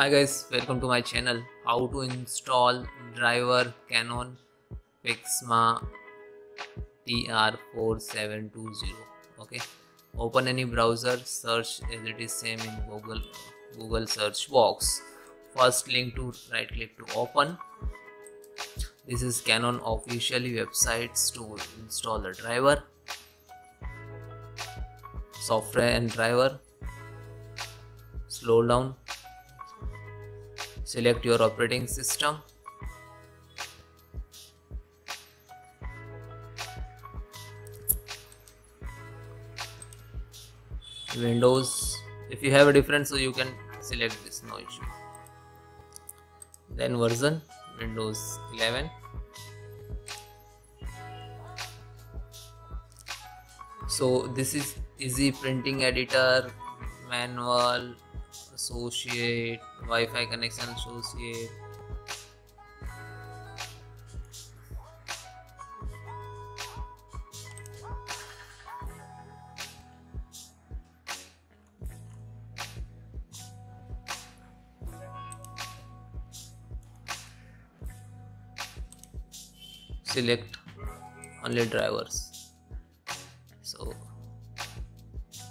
Hi guys, welcome to my channel. How to install driver Canon Pixma TR4720. Okay, open any browser, search as it is same in Google Google search box. First link to right click to open. This is Canon officially websites to install the driver, software and driver. Slow down select your operating system. Windows. If you have a different so you can select this no issue. Then version windows 11 so this is easy printing editor manual associate Wi-Fi connection associate. Select only drivers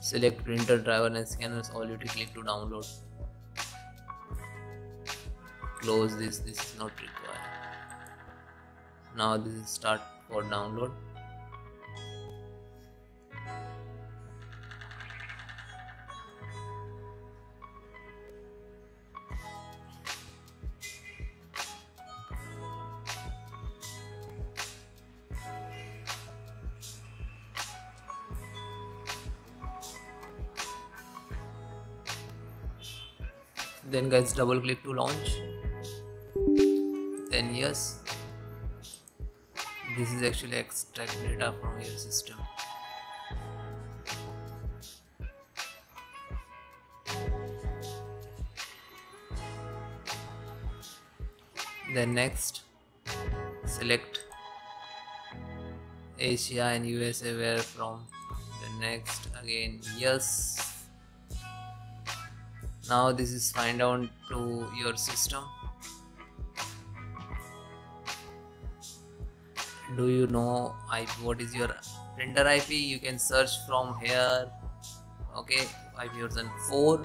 select printer driver and scanners all you need to click to download. Close this. This is not required. Now this is start for download then guys double click to launch. Then yes. This is actually extract data from your system. Then next select Asia and USA where from. The next again yes now this is find out to your system. Do you know IP what is your printer IP you can search from here. Okay IP version 4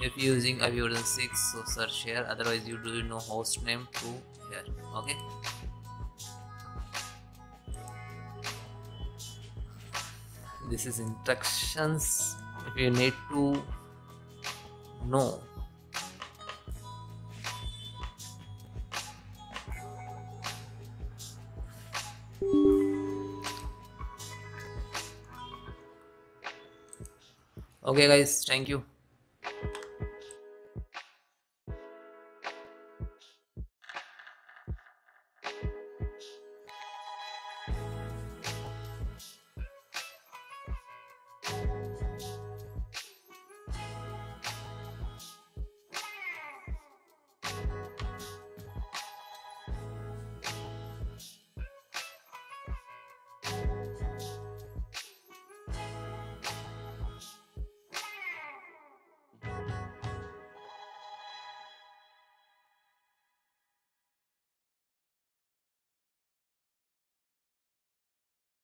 if you're using IP version 6 so search here. Otherwise you do know host name to here. Okay. This is instructions. If you need to know okay guys. Thank you